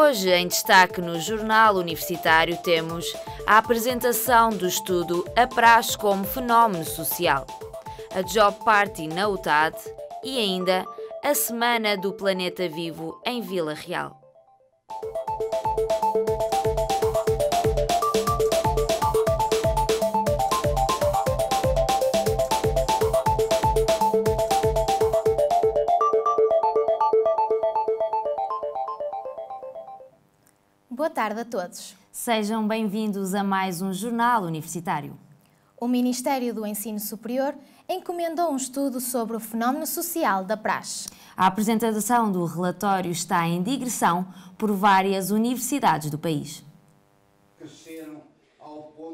Hoje, em destaque no Jornal Universitário, temos a apresentação do estudo A Praxe como Fenómeno Social, a Job Party na UTAD e ainda a Semana do Planeta Vivo em Vila Real. Tarde a todos. Sejam bem-vindos a mais um Jornal Universitário. O Ministério do Ensino Superior encomendou um estudo sobre o fenómeno social da praxe. A apresentação do relatório está em digressão por várias universidades do país.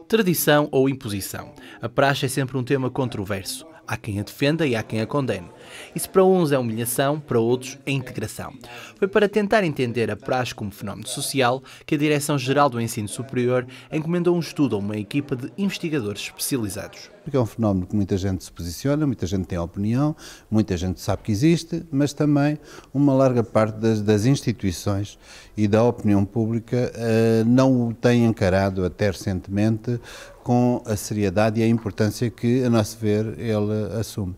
Tradição ou imposição? A praxe é sempre um tema controverso. Há quem a defenda e há quem a condene. Isso para uns é humilhação, para outros é integração. Foi para tentar entender a praxe como fenómeno social que a Direção-Geral do Ensino Superior encomendou um estudo a uma equipa de investigadores especializados. Porque é um fenómeno que muita gente se posiciona, muita gente tem opinião, muita gente sabe que existe, mas também uma larga parte das, das instituições e da opinião pública uh, não o tem encarado até recentemente com a seriedade e a importância que, a nosso ver, ele assume.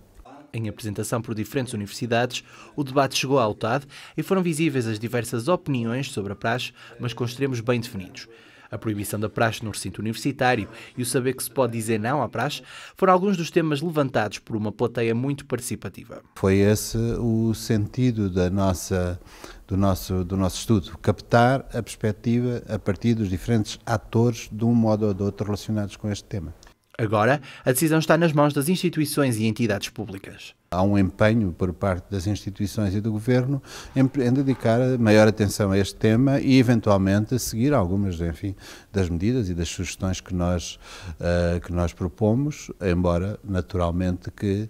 Em apresentação por diferentes universidades, o debate chegou à UTAD e foram visíveis as diversas opiniões sobre a praxe, mas com extremos bem definidos. A proibição da praxe no recinto universitário e o saber que se pode dizer não à praxe foram alguns dos temas levantados por uma plateia muito participativa. Foi esse o sentido da nossa, do, nosso, do nosso estudo, captar a perspectiva a partir dos diferentes atores, de um modo ou de outro, relacionados com este tema. Agora, a decisão está nas mãos das instituições e entidades públicas. Há um empenho por parte das instituições e do governo em, em dedicar maior atenção a este tema e, eventualmente, seguir algumas, enfim, das medidas e das sugestões que nós, uh, que nós propomos, embora, naturalmente, que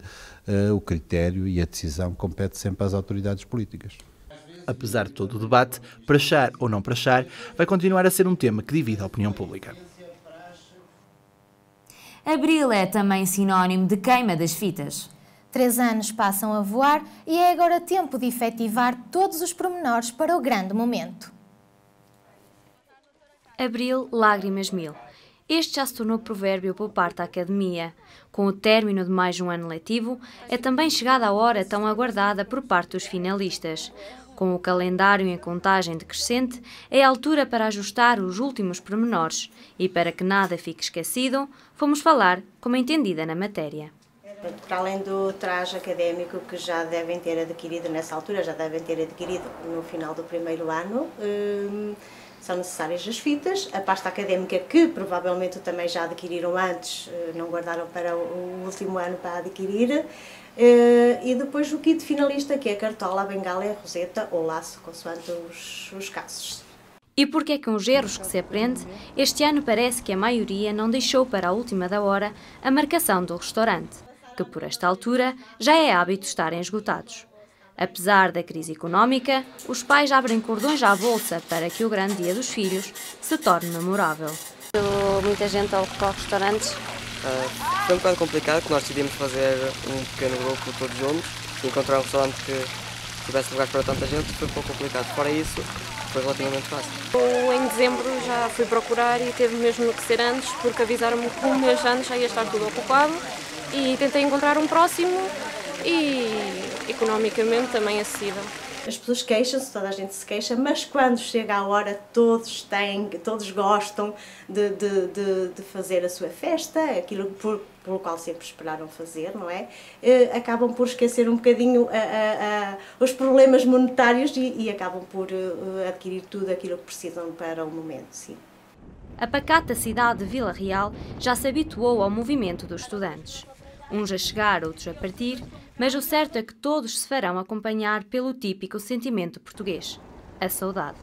uh, o critério e a decisão compete sempre às autoridades políticas apesar de todo o debate, prachar ou não prachar, vai continuar a ser um tema que divide a opinião pública. Abril é também sinónimo de queima das fitas. Três anos passam a voar e é agora tempo de efetivar todos os pormenores para o grande momento. Abril, lágrimas mil. Este já se tornou provérbio por parte da academia. Com o término de mais um ano letivo, é também chegada a hora tão aguardada por parte dos finalistas. Com o calendário em contagem decrescente, é a altura para ajustar os últimos pormenores e, para que nada fique esquecido, fomos falar com uma entendida na matéria. Para além do traje académico que já devem ter adquirido nessa altura, já devem ter adquirido no final do primeiro ano, hum, são necessárias as fitas, a pasta académica que provavelmente também já adquiriram antes, eh, não guardaram para o último ano para adquirir, e depois o kit finalista que é a cartola, a bengala, a roseta ou laço, consoante os, os casos. E porque é com os erros que se aprende, este ano parece que a maioria não deixou para a última da hora a marcação do restaurante, que por esta altura já é hábito estarem esgotados. Apesar da crise económica, os pais abrem cordões à bolsa para que o grande dia dos filhos se torne memorável. Muita gente ao restaurantes Uh, foi um bocado complicado, porque nós decidimos fazer um pequeno grupo todos juntos e encontrar um restaurante que tivesse lugar para tanta gente foi um pouco complicado. Fora isso, foi relativamente fácil. Eu, em dezembro já fui procurar e teve mesmo que ser antes, porque avisaram-me que um mês antes já ia estar tudo ocupado e tentei encontrar um próximo e economicamente também acessível. As pessoas queixam-se, toda a gente se queixa, mas quando chega a hora todos têm, todos gostam de, de, de, de fazer a sua festa, aquilo por, pelo qual sempre esperaram fazer, não é? Eh, acabam por esquecer um bocadinho a, a, a, os problemas monetários e, e acabam por uh, adquirir tudo aquilo que precisam para o momento, sim. A pacata cidade de Vila Real já se habituou ao movimento dos estudantes. Uns a chegar, outros a partir, mas o certo é que todos se farão acompanhar pelo típico sentimento português, a saudade.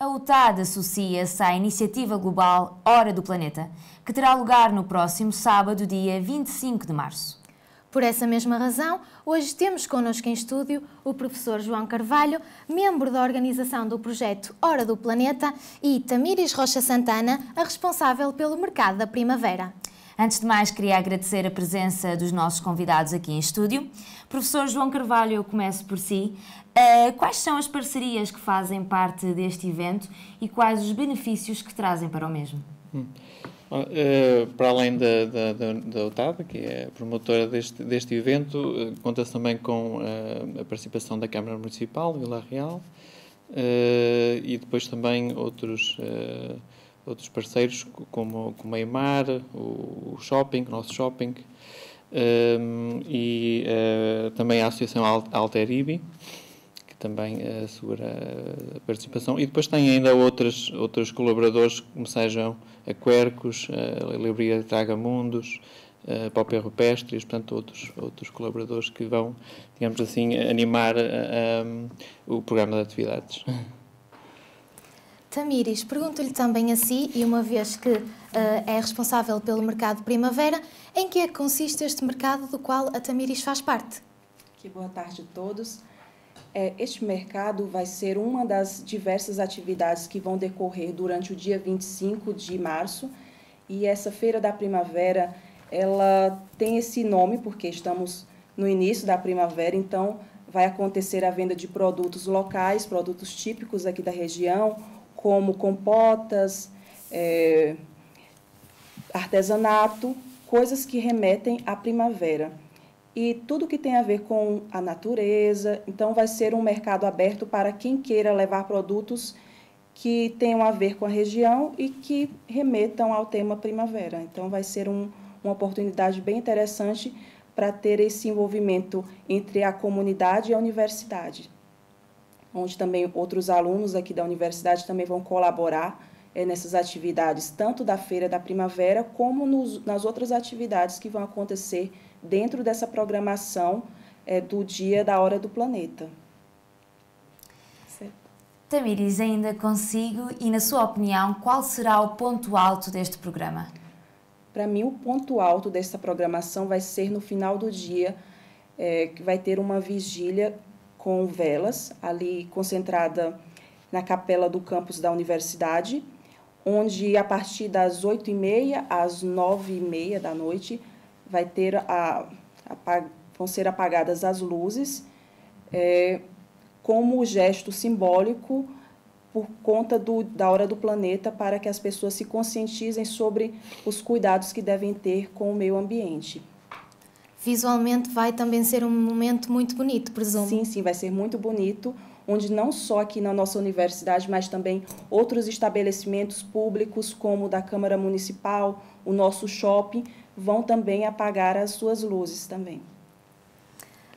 A UTAD associa-se à iniciativa global Hora do Planeta, que terá lugar no próximo sábado, dia 25 de março. Por essa mesma razão, hoje temos connosco em estúdio o professor João Carvalho, membro da organização do projeto Hora do Planeta, e Tamires Rocha Santana, a responsável pelo mercado da primavera. Antes de mais, queria agradecer a presença dos nossos convidados aqui em estúdio. Professor João Carvalho, eu começo por si. Uh, quais são as parcerias que fazem parte deste evento e quais os benefícios que trazem para o mesmo? Hum. Uh, para além da, da, da, da UTAD, que é promotora deste, deste evento, uh, conta-se também com uh, a participação da Câmara Municipal de Vila Real e depois também outros, outros parceiros como, como a EMAR, o, o Shopping, o nosso Shopping, e também a Associação Alteribi também assegura a participação. E depois tem ainda outros, outros colaboradores, como sejam a Quercos, a Livraria Tragamundos, a Pópia Rupestres, portanto, outros, outros colaboradores que vão, digamos assim, animar o programa de atividades. Tamires, pergunto-lhe também a si, e uma vez que uh, é responsável pelo mercado Primavera, em que é que consiste este mercado do qual a Tamires faz parte? Que boa tarde a todos. É, este mercado vai ser uma das diversas atividades que vão decorrer durante o dia 25 de março. E essa Feira da Primavera, ela tem esse nome porque estamos no início da primavera, então vai acontecer a venda de produtos locais, produtos típicos aqui da região, como compotas, é, artesanato, coisas que remetem à primavera e tudo que tem a ver com a natureza. Então, vai ser um mercado aberto para quem queira levar produtos que tenham a ver com a região e que remetam ao tema primavera. Então, vai ser um, uma oportunidade bem interessante para ter esse envolvimento entre a comunidade e a universidade, onde também outros alunos aqui da universidade também vão colaborar é, nessas atividades, tanto da Feira da Primavera, como nos, nas outras atividades que vão acontecer dentro dessa programação é, do Dia da Hora do Planeta. Tamires, ainda consigo e, na sua opinião, qual será o ponto alto deste programa? Para mim, o ponto alto dessa programação vai ser no final do dia, é, que vai ter uma vigília com velas, ali concentrada na capela do campus da universidade, onde a partir das 8h30 às 9h30 da noite vai ter a, a, vão ser apagadas as luzes é, como gesto simbólico por conta do, da hora do planeta para que as pessoas se conscientizem sobre os cuidados que devem ter com o meio ambiente. Visualmente vai também ser um momento muito bonito, presumo. Sim, sim, vai ser muito bonito, onde não só aqui na nossa universidade, mas também outros estabelecimentos públicos, como o da Câmara Municipal, o nosso shopping, vão também apagar as suas luzes também.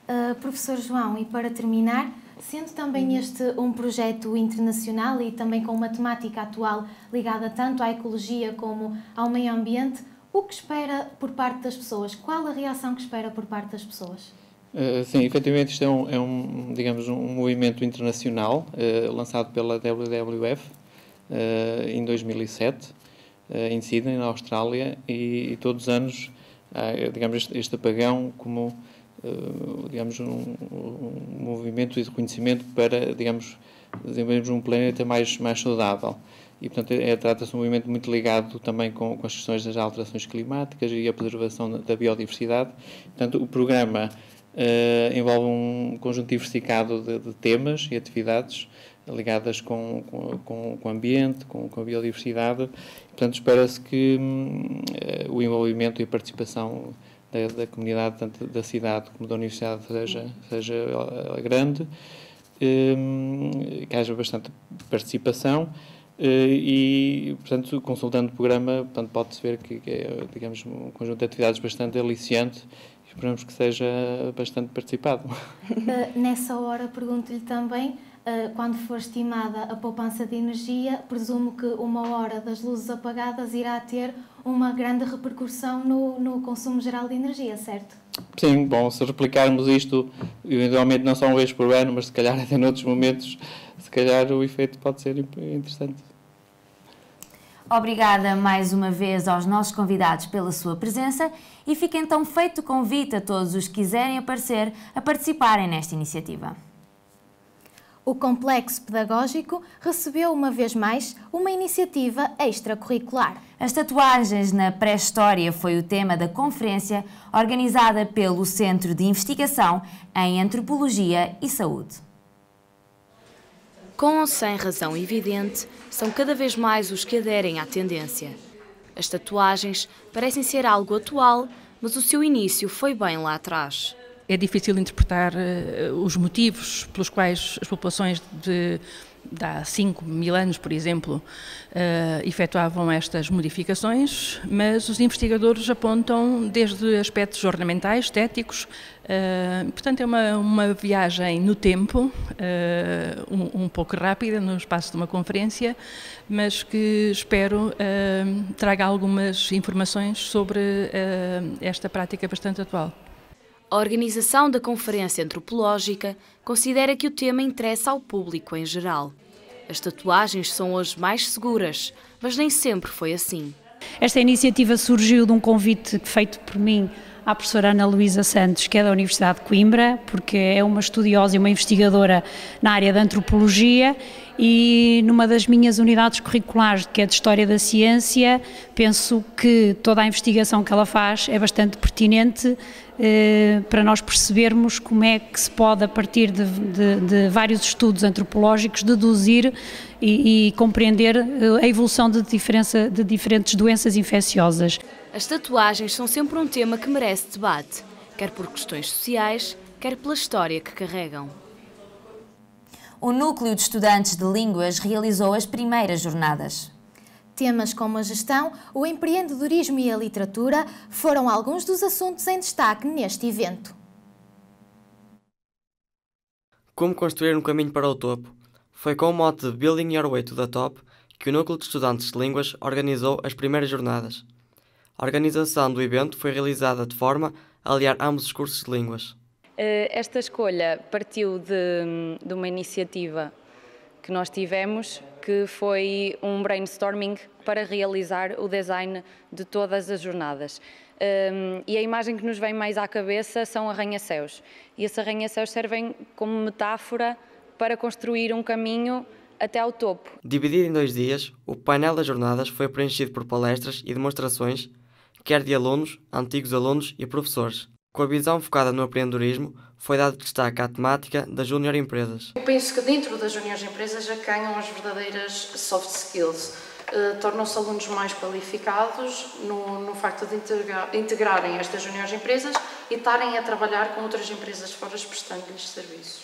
Uh, professor João, e para terminar, sendo também uhum. este um projeto internacional e também com uma temática atual ligada tanto à ecologia como ao meio ambiente, o que espera por parte das pessoas? Qual a reação que espera por parte das pessoas? Uh, sim, efetivamente isto é um, é um digamos, um movimento internacional uh, lançado pela WWF uh, em 2007 em Sydney, na Austrália, e, e todos os anos digamos, este, este apagão como digamos, um, um, movimento de reconhecimento para, digamos, desenvolvermos um planeta mais, mais saudável. E, portanto, é, trata-se de um movimento muito ligado também com, com as questões das alterações climáticas e a preservação da biodiversidade. Portanto, o programa uh, envolve um conjunto diversificado de, de temas e atividades ligadas com, com, com o ambiente, com, com a biodiversidade. Portanto, espera-se que hum, o envolvimento e a participação da, da, comunidade, tanto da cidade como da universidade, seja, seja eh, grande, hum, que haja bastante participação. Eh, e, portanto, consultando o programa, portanto, pode-se ver que, que, é, digamos, um conjunto de atividades bastante aliciante e esperamos que seja bastante participado. Uh, nessa hora, pergunto-lhe também eh, quando for estimada a poupança de energia, presumo que uma hora das luzes apagadas irá ter uma grande repercussão no, no consumo geral de energia, certo? Sim, bom, se replicarmos isto, eventualmente não só uma vez por ano, mas se calhar até noutros momentos, se calhar o efeito pode ser interessante. Obrigada mais uma vez aos nossos convidados pela sua presença e fica então feito o convite a todos os que quiserem aparecer a participarem nesta iniciativa. O Complexo Pedagógico recebeu uma vez mais uma iniciativa extracurricular. As tatuagens na pré-história foi o tema da conferência organizada pelo Centro de Investigação em Antropologia e Saúde. Com ou sem razão evidente, são cada vez mais os que aderem à tendência. As tatuagens parecem ser algo atual, mas o seu início foi bem lá atrás é difícil interpretar uh, os motivos pelos quais as populações de, de há 5 mil anos, por exemplo, uh, efetuavam estas modificações, mas os investigadores apontam desde aspectos ornamentais, estéticos, uh, portanto é uma, uma viagem no tempo, um, um, pouco rápida, no espaço de uma conferência, mas que espero traga algumas informações sobre esta prática bastante atual. A organização da Conferência Antropológica considera que o tema interessa ao público em geral. As tatuagens são hoje mais seguras, mas nem sempre foi assim. Esta iniciativa surgiu de um convite feito por mim à professora Ana Luísa Santos, que é da Universidade de Coimbra, porque é uma estudiosa e uma investigadora na área da antropologia e numa das minhas unidades curriculares, que é de História da Ciência, penso que toda a investigação que ela faz é bastante pertinente para nós percebermos como é que se pode, a partir de, de, de vários estudos antropológicos, deduzir e, e, compreender eh, a evolução de, diferença, de diferentes doenças infecciosas. As tatuagens são sempre um tema que merece debate, quer por questões sociais, quer pela história que carregam. O Núcleo de Estudantes de Línguas realizou as primeiras jornadas. Temas como a gestão, o empreendedorismo e a literatura foram alguns dos assuntos em destaque neste evento. Como construir um caminho para o topo? Foi com o mote de Building Your Way to the Top que o Núcleo de Estudantes de Línguas organizou as primeiras jornadas. A organização do evento foi realizada de forma a aliar ambos os cursos de línguas. Eh, esta escolha partiu de, de uma iniciativa que nós tivemos, que foi um brainstorming para realizar o design de todas as jornadas. Um, e a imagem que nos vem mais à cabeça são arranha-céus. E esses arranha-céus servem como metáfora para construir um caminho até ao topo. Dividido em dois dias, o painel das jornadas foi preenchido por palestras e demonstrações, quer de alunos, antigos alunos e professores. Com a visão focada no empreendedorismo, foi dado destaque à temática das junior empresas. Eu penso que dentro das junior empresas já ganham as verdadeiras soft skills. Uh, Tornam-se alunos mais qualificados no, no facto de integrar, integrarem estas junior empresas e estarem a trabalhar com outras empresas fora prestando-lhes serviços.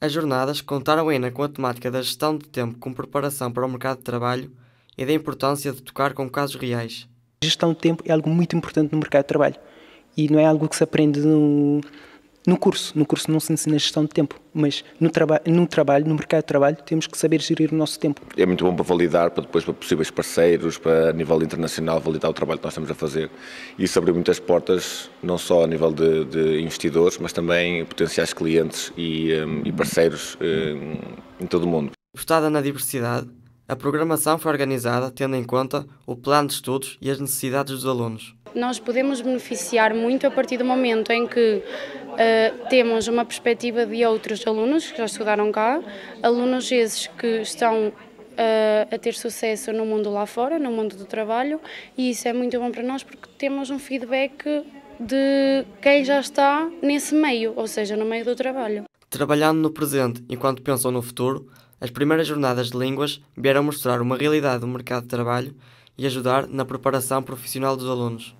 As jornadas contaram ainda com a temática da gestão de tempo com preparação para o mercado de trabalho e da importância de tocar com casos reais. A gestão de tempo é algo muito importante no mercado de trabalho e não é algo que se aprende no, no curso. No curso não se ensina gestão de tempo, mas no, traba no trabalho, no mercado de trabalho, temos que saber gerir o nosso tempo. É muito bom para validar, para depois para possíveis parceiros, para a nível internacional validar o trabalho que nós estamos a fazer. E isso abriu muitas portas, não só a nível de, de investidores, mas também potenciais clientes e, um, e parceiros um, em todo o mundo. Postada na diversidade, a programação foi organizada tendo em conta o plano de estudos e as necessidades dos alunos nós podemos beneficiar muito a partir do momento em que uh, temos uma perspectiva de outros alunos que já estudaram cá, alunos esses que estão uh, a ter sucesso no mundo lá fora, no mundo do trabalho, e isso é muito bom para nós porque temos um feedback de quem já está nesse meio, ou seja, no meio do trabalho. Trabalhando no presente enquanto pensam no futuro, as primeiras jornadas de línguas vieram mostrar uma realidade do mercado de trabalho e ajudar na preparação profissional dos alunos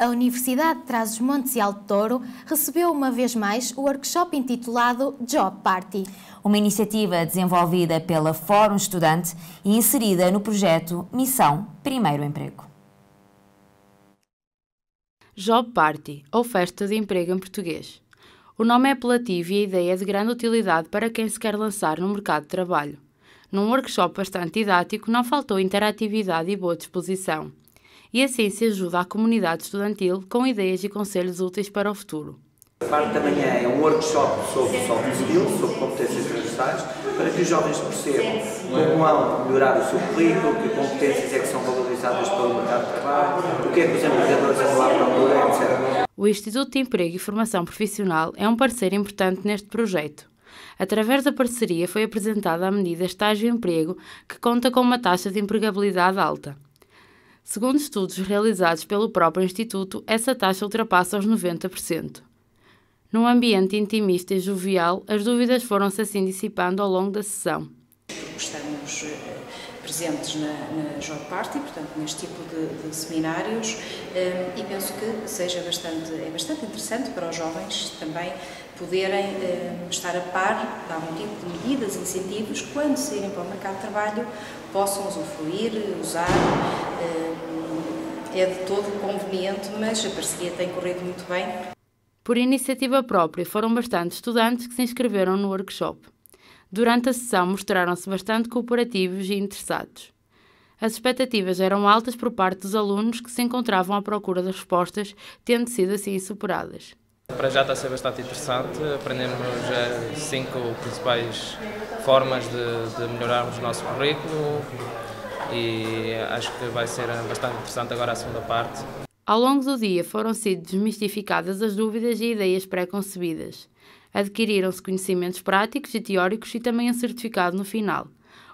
a Universidade de Trás-os-Montes e Alto Douro recebeu uma vez mais o workshop intitulado Job Party. Uma iniciativa desenvolvida pela Fórum Estudante e inserida no projeto Missão Primeiro Emprego. Job Party, oferta de emprego em português. O nome é apelativo e a ideia é de grande utilidade para quem se quer lançar no mercado de trabalho. Num workshop bastante didático, não faltou interatividade e boa disposição e assim se ajuda a comunidade estudantil com ideias e conselhos úteis para o futuro. A parte da manhã é um workshop sobre soft skills, sobre competências transversais, para que os jovens percebam como vão melhorar o seu currículo, que competências é que são valorizadas pelo mercado de trabalho, o que é que os empregadores andam lá para procurar, etc. O Instituto de Emprego e Formação Profissional é um parceiro importante neste projeto. Através da parceria foi apresentada a medida Estágio-Emprego, que conta com uma taxa de empregabilidade alta. Segundo estudos realizados pelo próprio Instituto, essa taxa ultrapassa os 90%. Num ambiente intimista e jovial, as dúvidas foram-se assim dissipando ao longo da sessão. Estamos eh, presentes na, na Job Party, portanto, neste tipo de, de seminários, eh, e penso que seja bastante, é bastante interessante para os jovens também poderem eh, estar a par de algum tipo de medidas, incentivos, quando saírem para o mercado de trabalho, possam usufruir, usar. É de todo conveniente, mas a parceria tem corrido muito bem. Por iniciativa própria, foram bastante estudantes que se inscreveram no workshop. Durante a sessão mostraram-se bastante cooperativos e interessados. As expectativas eram altas por parte dos alunos que se encontravam à procura das respostas, tendo sido assim superadas. Para já está a ser bastante interessante, aprendemos as cinco principais formas de, de melhorarmos o nosso currículo e acho que vai ser bastante interessante agora a segunda parte. Ao longo do dia foram sido desmistificadas as dúvidas e ideias pré-concebidas. Adquiriram-se conhecimentos práticos e teóricos e também um certificado no final.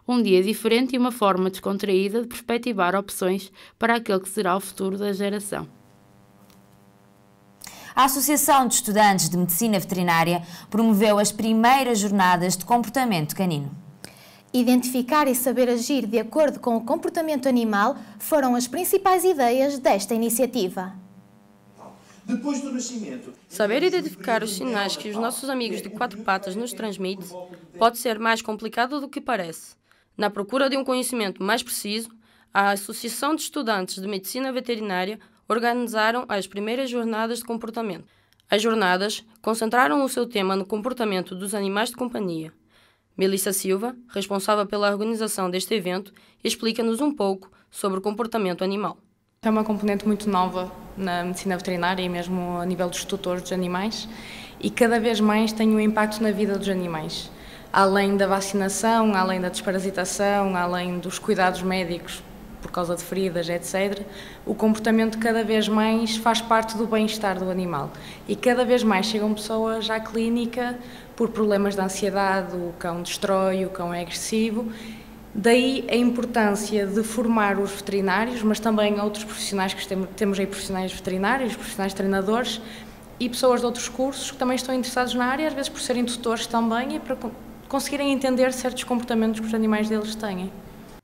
Um dia diferente e uma forma descontraída de perspectivar opções para aquele que será o futuro da geração. A Associação de Estudantes de Medicina Veterinária promoveu as primeiras jornadas de comportamento canino. Identificar e saber agir de acordo com o comportamento animal foram as principais ideias desta iniciativa. Depois do nascimento. Saber identificar os sinais que os nossos amigos de quatro patas nos transmitem pode ser mais complicado do que parece. Na procura de um conhecimento mais preciso, a Associação de Estudantes de Medicina Veterinária organizaram as primeiras jornadas de comportamento. As jornadas concentraram o seu tema no comportamento dos animais de companhia. Melissa Silva, responsável pela organização deste evento, explica-nos um pouco sobre o comportamento animal. É uma componente muito nova na medicina veterinária e mesmo a nível dos tutores dos animais e cada vez mais tem um impacto na vida dos animais. Além da vacinação, além da desparasitação, além dos cuidados médicos por causa de feridas, etc., o comportamento cada vez mais faz parte do bem-estar do animal. E cada vez mais chegam pessoas à clínica por problemas de ansiedade, o cão destrói, o cão é agressivo. Daí a importância de formar os veterinários, mas também outros profissionais que temos, aí profissionais veterinários, profissionais treinadores e pessoas de outros cursos que também estão interessados na área, às vezes por serem tutores também e para conseguirem entender certos comportamentos que os animais deles têm.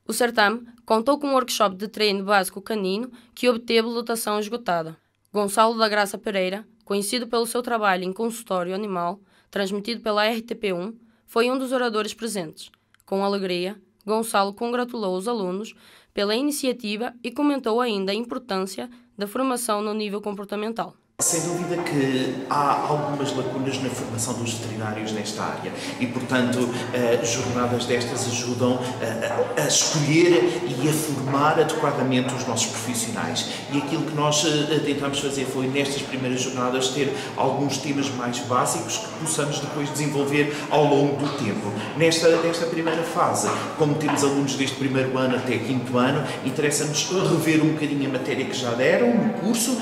O certame contou com um workshop de treino básico canino que obteve lotação esgotada. Gonçalo da Graça Pereira, conhecido pelo seu trabalho em consultório animal, transmitido pela RTP1, foi um dos oradores presentes. Com alegria, Gonçalo congratulou os alunos pela iniciativa e comentou ainda a importância da formação no nível comportamental. Sem dúvida que há algumas lacunas na formação dos veterinários nesta área e, portanto, eh, jornadas destas ajudam a, a escolher e a formar adequadamente os nossos profissionais. E aquilo que nós eh, tentamos fazer foi, nestas primeiras jornadas, ter alguns temas mais básicos que possamos depois desenvolver ao longo do tempo. Nesta, nesta primeira fase, como temos alunos desde primeiro ano até quinto ano, interessa-nos rever um bocadinho a matéria que já deram no curso,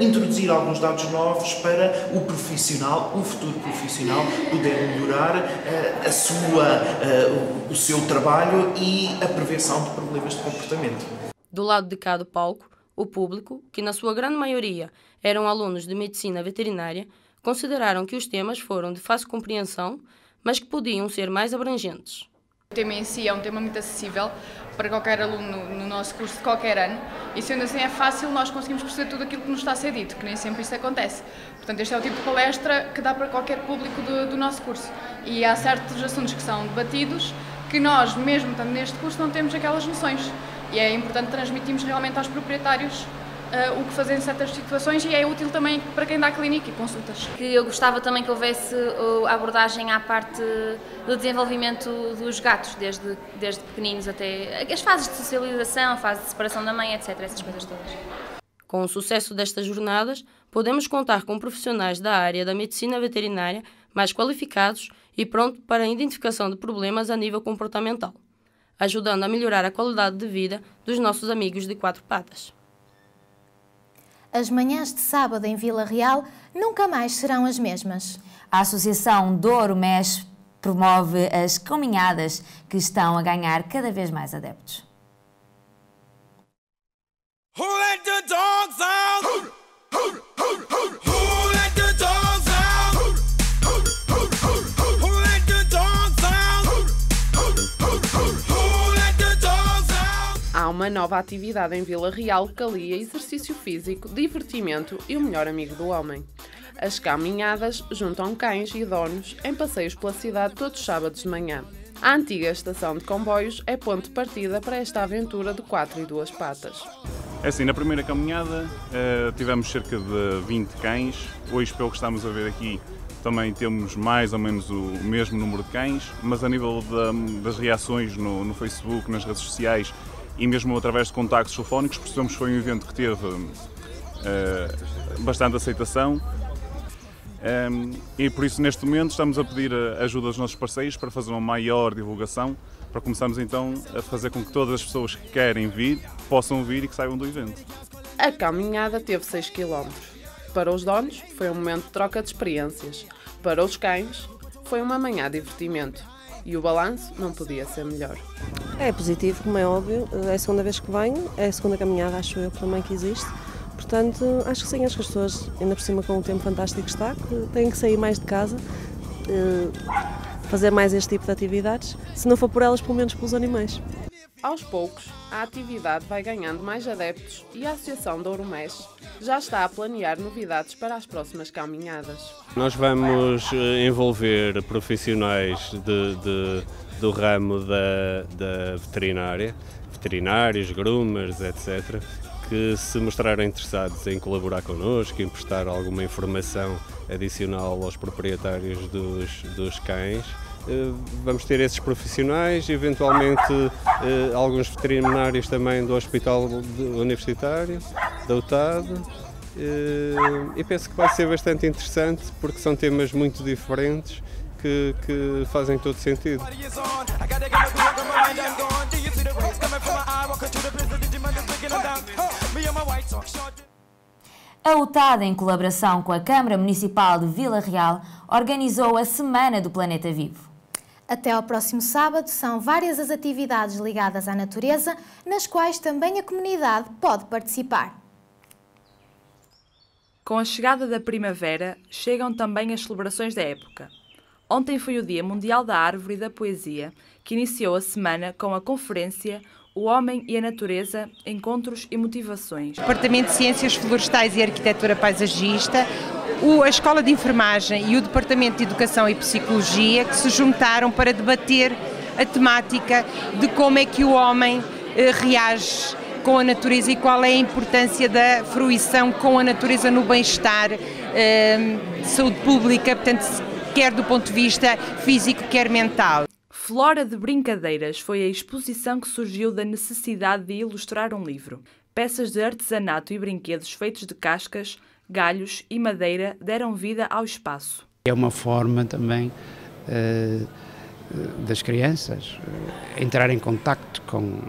introduzir alguns dados novos para o profissional, o futuro profissional, poder melhorar uh, a sua, uh, o seu trabalho e a prevenção de problemas de comportamento. Do lado de cada palco, o público, que na sua grande maioria eram alunos de medicina veterinária, consideraram que os temas foram de fácil compreensão, mas que podiam ser mais abrangentes. O tema em si é um tema muito acessível para qualquer aluno no nosso curso de qualquer ano e sendo assim é fácil nós conseguimos perceber tudo aquilo que nos está a ser dito, que nem sempre isso acontece. Portanto, este é o tipo de palestra que dá para qualquer público do, do nosso curso e há certos assuntos que são debatidos que nós, mesmo estando neste curso, não temos aquelas noções e é importante transmitirmos realmente aos proprietários uh, o que fazer em certas situações e é útil também para quem dá clínica e consultas. Que eu gostava também que houvesse uh, abordagem à parte do desenvolvimento dos gatos, desde, desde pequeninos até as fases de socialização, a fase de separação da mãe, etc. Essas coisas todas. Com o sucesso destas jornadas, podemos contar com profissionais da área da medicina veterinária mais qualificados e prontos para a identificação de problemas a nível comportamental, ajudando a melhorar a qualidade de vida dos nossos amigos de quatro patas as manhãs de sábado em Vila Real nunca mais serão as mesmas. A Associação Douro Mesh promove as caminhadas que estão a ganhar cada vez mais adeptos. Who let the dogs out? Uma nova atividade em Vila Real que alia exercício físico, divertimento e o melhor amigo do homem. As caminhadas juntam cães e donos em passeios pela cidade todos os sábados de manhã. A antiga estação de comboios é ponto de partida para esta aventura de quatro e duas patas. É assim, na primeira caminhada uh, tivemos cerca de 20 cães. Hoje, pelo que estamos a ver aqui, também temos mais ou menos o mesmo número de cães, mas a nível das reações no, no Facebook, nas redes sociais e mesmo através de contactos telefónicos, percebemos que foi um evento que teve uh, bastante aceitação. Um, ehm, e por isso, neste momento, estamos a pedir a ajuda dos nossos parceiros para fazer uma maior divulgação, para começarmos então a fazer com que todas as pessoas que querem vir possam vir e que saibam do evento. A caminhada teve 6 km. Para os donos, foi um momento de troca de experiências. Para os cães, foi uma manhã de divertimento. E o balanço não podia ser melhor. É positivo, como é óbvio. É a segunda vez que venho, é a segunda caminhada, acho eu, também que existe. Portanto, acho que sim, acho que as pessoas, ainda por cima com o tempo fantástico que está, têm que sair mais de casa, eh, fazer mais este tipo de atividades, se não for por elas, pelo menos pelos animais. Aos poucos, a atividade vai ganhando mais adeptos e a Associação de já está a planear novidades para as próximas caminhadas. Nós vamos eh, envolver profissionais de, de, do ramo da, da veterinária, veterinários, groomers, etc., que se mostrarem interessados em colaborar connosco, em prestar alguma informação adicional aos proprietários dos, dos cães vamos ter esses profissionais, eventualmente eh, alguns veterinários também do Hospital Universitário, da UTAD, eh, e penso que vai ser bastante interessante porque são temas muito diferentes que, que fazem todo sentido. A UTAD, em colaboração com a Câmara Municipal de Vila Real, organizou a Semana do Planeta Vivo. Até ao próximo sábado, são várias as atividades ligadas à natureza, nas quais também a comunidade pode participar. Com a chegada da primavera, chegam também as celebrações da época. Ontem foi o Dia Mundial da Árvore e da Poesia, que iniciou a semana com a conferência O Homem e a Natureza, Encontros e Motivações. Departamento de Ciências Florestais e Arquitetura Paisagista a Escola de Enfermagem e o Departamento de Educação e Psicologia que se juntaram para debater a temática de como é que o homem eh, reage com a natureza e qual é a importância da fruição com a natureza no bem-estar eh, de saúde pública, portanto, quer do ponto de vista físico, quer mental. Flora de Brincadeiras foi a exposição que surgiu da necessidade de ilustrar um livro. Peças de artesanato e brinquedos feitos de cascas, galhos e madeira deram vida ao espaço. É uma forma também uh, das crianças uh, entrar em contacto com,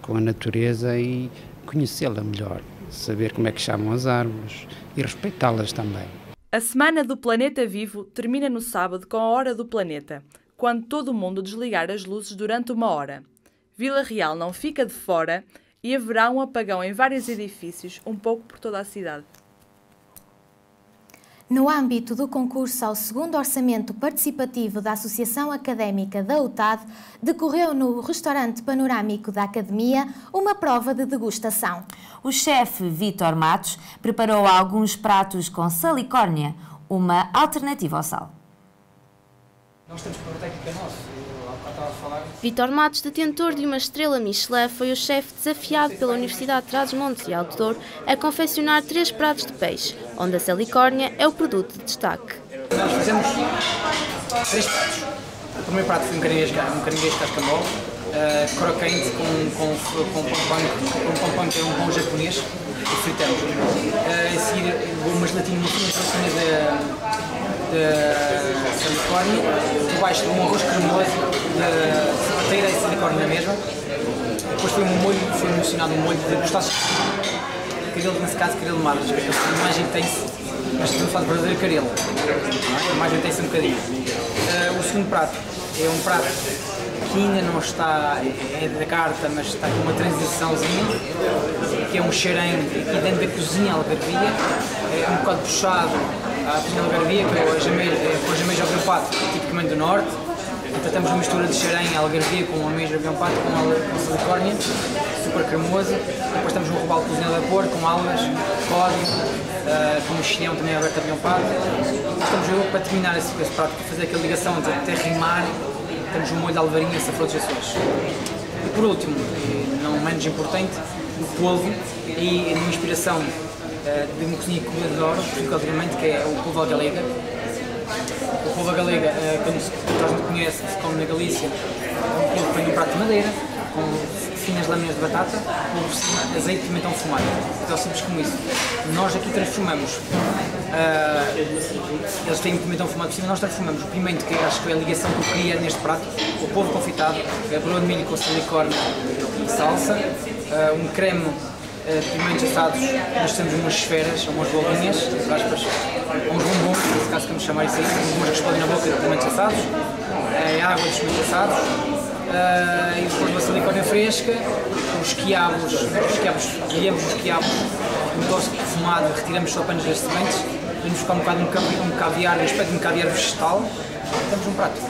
com a natureza e conhecê-la melhor, saber como é que chamam as árvores e respeitá-las também. A Semana do Planeta Vivo termina no sábado com a Hora do Planeta, quando todo o mundo desligar as luzes durante uma hora. Vila Real não fica de fora e haverá um apagão em vários edifícios, um pouco por toda a cidade. No âmbito do concurso ao segundo orçamento participativo da Associação Académica da UTAD, decorreu no restaurante panorâmico da Academia uma prova de degustação. O chefe Vitor Matos preparou alguns pratos com salicórnia, uma alternativa ao sal. Nós temos técnica nossa. Vitor Matos, detentor de uma estrela Michelin, foi o chefe desafiado pela Universidade de Trás-os-Montes e Alto Douro a confeccionar três pratos de peixe, onde a salicórnia é o produto de destaque. Nós fazemos três pratos. O primeiro prato foi um caranguejo, um caranguejo cascambol, uh, crocante com, com, com, com pão, com pão que é um pão japonês, e fritamos. Uh, a seguir, uma gelatina, uma fina de de silicórnio, debaixo de um arroz cremoso de sapateira e silicórnio na mesma. Depois foi um molho, foi mencionado um molho de pistaches, carelo, nesse caso carelo madras, que é mais intenso, mas estamos a falar de verdadeiro carelo, é? mais intenso um bocadinho. Uh, segundo prato é um prato ainda não está, é da carta, mas está com uma transiçãozinha, que é um xerém aqui dentro da cozinha algarvia, é um bocado puxado à cozinha algarvia, que é o ajamejo, é o pato, tipicamente do norte, então temos uma mistura de xerém, algarvia com ameijo avião pato, com, com silicórnia, super cremoso. Depois temos um robalo cozinhado a vapor com algas, código, uh, com um chinhão também aberto a avião pato. Estamos para terminar esse, esse prato, fazer aquela ligação entre terra e mar, temos um molho de alvarinha e safrão de Açores. E por último, e não menos importante, o polvo e uma inspiração uh, de uma cozinha que eu adoro, particularmente, que é o polvo galega o povo galega, uh, como toda a gente conhece, se come na Galícia, é um povo que vem prato de madeira, com finas lâminas de batata, com por cima azeite e pimentão fumado. Então simples como isso. Nós aqui transformamos, uh, eles têm pimentão fumado por cima, nós transformamos o pimento, que acho que é a ligação que eu queria neste prato, o polvo confitado, é broa de milho com silicone e salsa, uh, um creme uh, pimentos assados, nós temos umas esferas, umas bolinhas, aspas, uns bombons, nesse caso que vamos chamar isso aí, bombons que explodem na boca de pimentos assados, uh, água dos pimentos assados, uh, e depois uma silicona fresca, os quiabos, os quiabos, guiamos os quiabos no tosse perfumado, retiramos só apenas as sementes, vamos buscar um bocado um caviar, um aspecto de um caviar vegetal, temos um prato.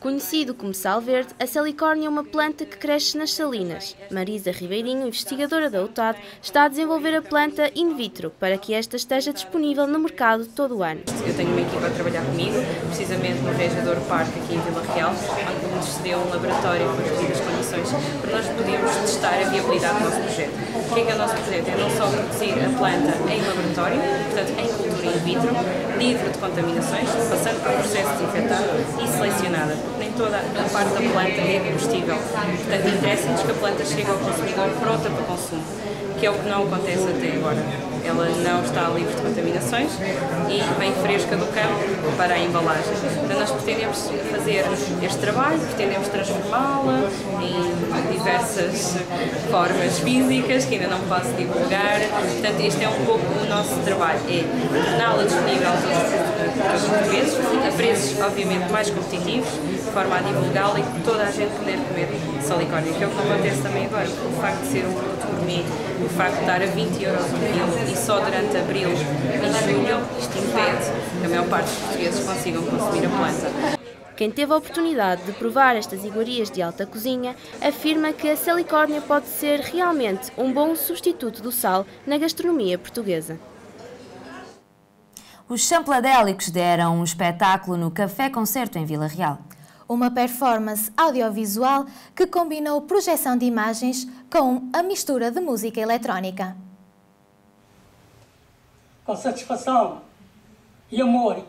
Conhecido como sal verde, a salicórnia é uma planta que cresce nas salinas. Marisa Ribeirinho, investigadora da UTAD, está a desenvolver a planta in vitro para que esta esteja disponível no mercado todo o ano. Eu tenho uma equipa a trabalhar comigo, precisamente no Regador Parque aqui em Vila Real, onde nos cedeu um laboratório com as devidas para nós podermos testar a viabilidade do nosso projeto. O que é que é o nosso projeto? É não só produzir a planta em laboratório, portanto em cultura in vitro, livre de contaminações, passando por um processo desinfetado e selecionada toda a parte da planta é comestível. Portanto, interessa-nos que a planta chegue ao consumidor pronta para consumo, que é o que não acontece até agora ela não está livre de contaminações e vem fresca do campo para a embalagem. Então nós pretendemos fazer este trabalho, pretendemos transformá-la em diversas formas físicas que ainda não posso divulgar. Portanto, este é um pouco o nosso trabalho, é torná-la disponível aos portugueses, a preços obviamente mais competitivos, de forma a divulgá-la e toda a gente puder comer salicórnia, que é o que acontece também agora, o facto de ser um produto gourmet, o facto de estar a 20 euros o quilo e só durante abril e julho isto impede que a maior parte dos portugueses consigam consumir a planta. Quem teve a oportunidade de provar estas iguarias de alta cozinha afirma que a salicórnia pode ser realmente um bom substituto do sal na gastronomia portuguesa. Os Champladélicos deram um espetáculo no Café Concerto em Vila Real uma performance audiovisual que combinou projeção de imagens com a mistura de música eletrónica. Com satisfação e amor,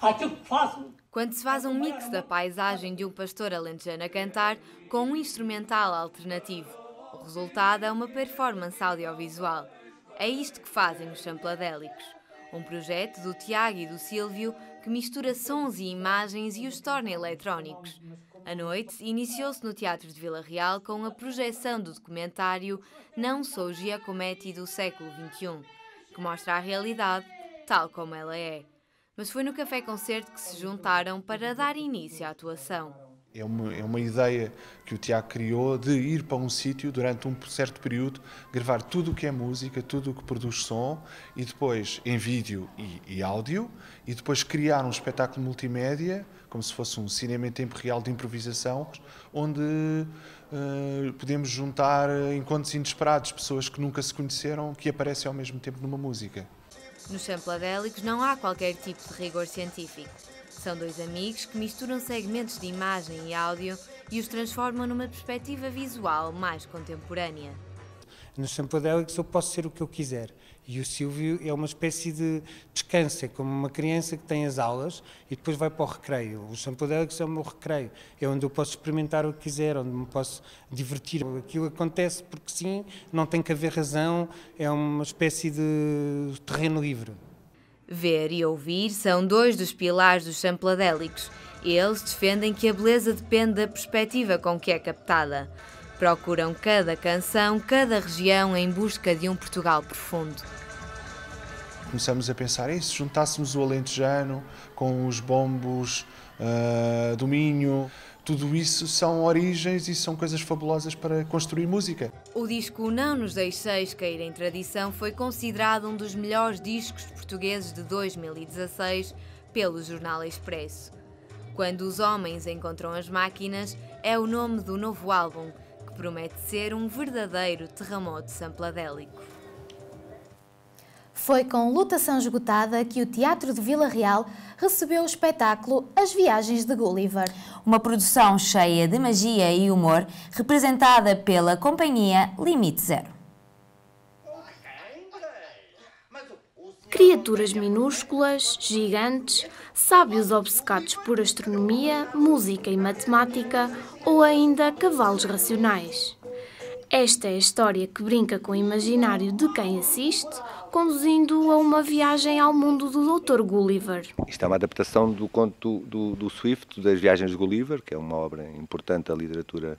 aquilo que faço. Quando se faz um mix da paisagem de um pastor alentejano a cantar com um instrumental alternativo, o resultado é uma performance audiovisual. É isto que fazem os Champladélicos um projeto do Tiago e do Silvio que mistura sons e imagens e os torna eletrónicos. A noite iniciou-se no Teatro de Vila Real com a projeção do documentário Não Sou Giacometti do século XXI, que mostra a realidade tal como ela é. Mas foi no Café Concerto que se juntaram para dar início à atuação. É uma, é uma ideia que o Tiago criou de ir para um sítio durante um certo período, gravar tudo o que é música, tudo o que produz som, e depois em vídeo e, e áudio, e depois criar um espetáculo multimédia, como se fosse um cinema em tempo real de improvisação, onde uh, podemos juntar encontros inesperados, pessoas que nunca se conheceram, que aparecem ao mesmo tempo numa música. Nos Sampladélicos não há qualquer tipo de rigor científico. São dois amigos que misturam segmentos de imagem e áudio e os transformam numa perspectiva visual mais contemporânea. Nos Sampladélicos eu posso ser o que eu quiser. E o Silvio é uma espécie de descanso, é como uma criança que tem as aulas e depois vai para o recreio. Os Sampladélicos é o meu recreio, é onde eu posso experimentar o que quiser, onde me posso divertir. Aquilo acontece porque sim, não tem que haver razão, é uma espécie de terreno livre. Ver e ouvir são dois dos pilares dos sampladélicos. Eles defendem que a beleza depende da perspectiva com que é captada. Procuram cada canção, cada região em busca de um Portugal profundo. começamos a pensar, e se juntássemos o alentejano com os bombos uh, do Minho, tudo isso são origens e são coisas fabulosas para construir música. O disco Não Nos Deixeis Cair em Tradição foi considerado um dos melhores discos portugueses de 2016 pelo Jornal Expresso. Quando os homens encontram as máquinas é o nome do novo álbum, que promete ser um verdadeiro terremoto sampladélico. Foi com lutação esgotada que o Teatro de Vila Real recebeu o espetáculo As Viagens de Gulliver. Uma produção cheia de magia e humor, representada pela companhia Limite Zero. Criaturas minúsculas, gigantes, sábios obcecados por astronomia, música e matemática ou ainda cavalos racionais. Esta é a história que brinca com o imaginário de quem assiste, conduzindo a uma viagem ao mundo do Dr. Gulliver. Isto é uma adaptação do conto do, do Swift, das Viagens de Gulliver, que é uma obra importante da literatura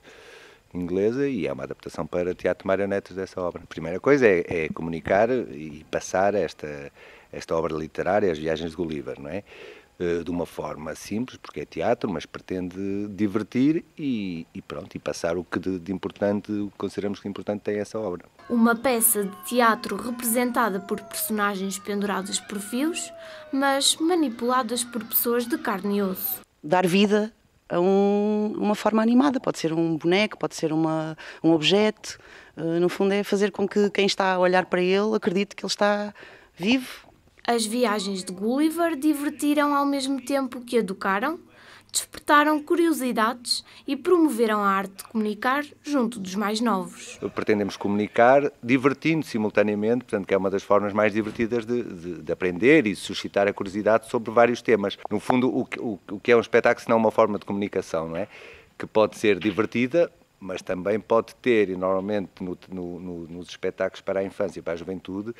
inglesa e é uma adaptação para teatro marionetes dessa obra. A primeira coisa é, é comunicar e passar esta, esta obra literária, As Viagens de Gulliver, não é? Eh, de uma forma simples, porque é teatro, mas pretende divertir e, e pronto, e passar o que de, de importante consideramos que importante tem essa obra. Uma peça de teatro representada por personagens penduradas por fios, mas manipuladas por pessoas de carne e osso. Dar vida a um, uma forma animada, pode ser um boneco, pode ser uma, um objeto, uh, no fundo é fazer com que quem está a olhar para ele acredite que ele está vivo as viagens de Gulliver divertiram ao mesmo tempo que educaram, despertaram curiosidades e promoveram a arte de comunicar junto dos mais novos. Pretendemos comunicar divertindo simultaneamente, portanto, que é uma das formas mais divertidas de, de, de aprender e suscitar a curiosidade sobre vários temas. No fundo, o, o, o que é um espetáculo se não uma forma de comunicação, não é? Que pode ser divertida, mas também pode ter, e normalmente no, no, no, nos espetáculos para a infância e para a juventude,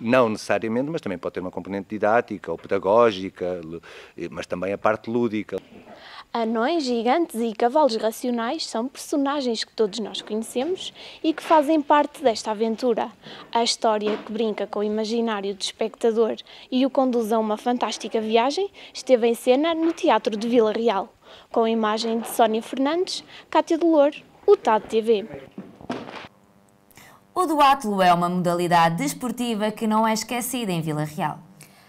não necessariamente, mas também pode ter uma componente didática ou pedagógica, mas também a parte lúdica. Anões, gigantes e cavalos racionais são personagens que todos nós conhecemos e que fazem parte desta aventura. A história que brinca com o imaginário do espectador e o conduz a uma fantástica viagem esteve em cena no Teatro de Vila Real com a imagem de Sónia Fernandes, Cátia Dolor, o TAD TV. O duatlo é uma modalidade desportiva que não é esquecida em Vila Real.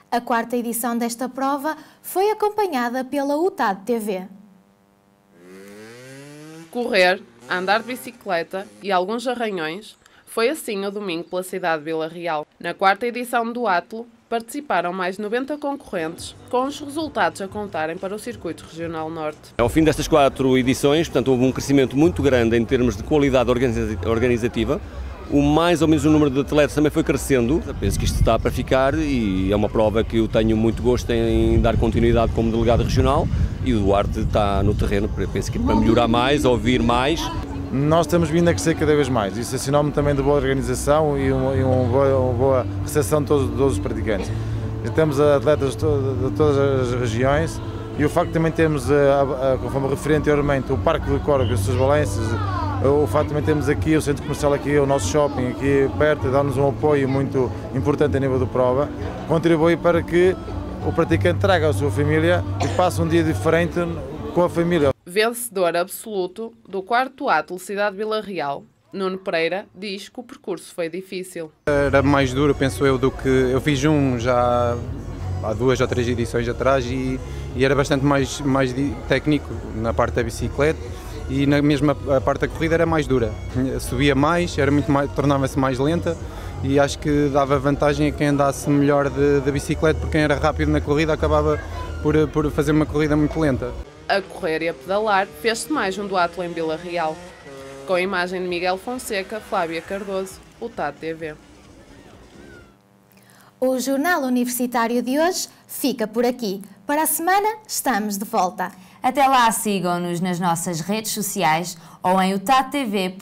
A quarta edição desta prova foi acompanhada pela UTAD TV. Correr, andar de bicicleta e alguns arranhões foi assim o domingo pela cidade de Vila Real. Na quarta edição do Atlo, participaram mais de 90 concorrentes, com os resultados a contarem para o Circuito Regional Norte. Ao fim destas quatro edições, portanto, houve um crescimento muito grande em termos de qualidade organizativa. O mais ou menos o número de atletas também foi crescendo. Eu penso que isto está para ficar e é uma prova que eu tenho muito gosto em dar continuidade como delegado regional e o Duarte está no terreno, penso que para melhorar mais, ouvir mais nós estamos vindo a crescer cada vez mais. Isso é sinónimo também de boa organização e uma, e uma, boa, uma boa, recepção de todos, de todos os praticantes. Temos atletas de, de, todas as regiões e o facto de também termos, a, a, conforme referi anteriormente, o Parque de Coro com as suas balanças, o facto de também termos aqui o centro comercial, aqui o nosso shopping aqui perto, dá-nos um apoio muito importante a nível de prova, contribui para que o praticante traga a sua família e passe um dia diferente com a família. Vencedor absoluto do quarto ato Cidade Vila Real, Nuno Pereira diz que o percurso foi difícil. Era mais duro, penso eu, do que. Eu fiz um já há duas ou três edições atrás e, e era bastante mais, mais técnico na parte da bicicleta e na mesma parte da corrida era mais dura. Subia mais, era muito mais, tornava-se mais lenta e acho que dava vantagem a quem andasse melhor de, de bicicleta, porque quem era rápido na corrida acabava por, por fazer uma corrida muito lenta a correr e a pedalar, fez-se mais um duato em Vila Real. Com a imagem de Miguel Fonseca, Flávia Cardoso, o TAD TV. O Jornal Universitário de hoje fica por aqui. Para a semana, estamos de volta. Até lá, sigam-nos nas nossas redes sociais ou em utatv.utat.pt.